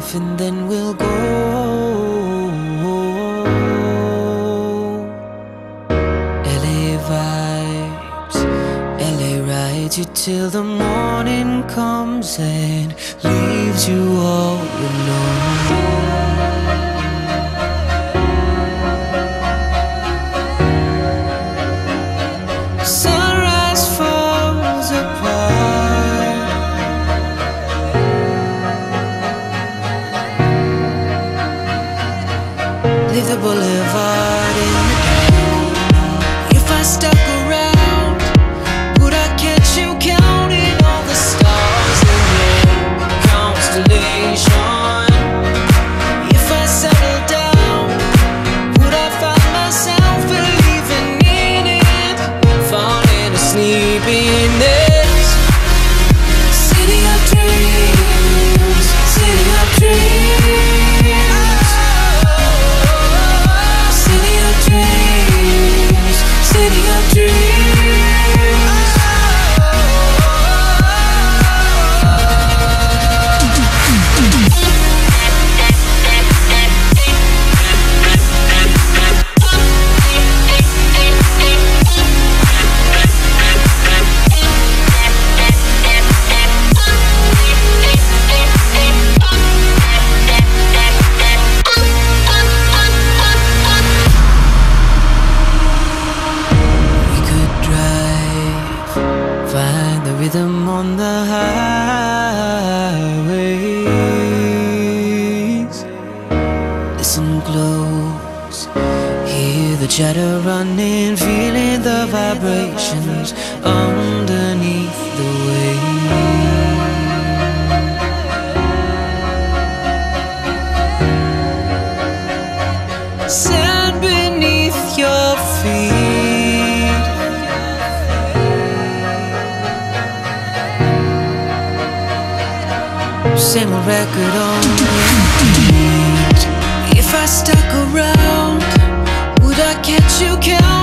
drive and then we'll go. LA vibes, LA rides you till the morning comes and leaves you all alone. Boulevard highways. Listen close, hear the chatter running, feeling the vibrations underneath the waves. Same old record on repeat. If I stuck around, would I catch you?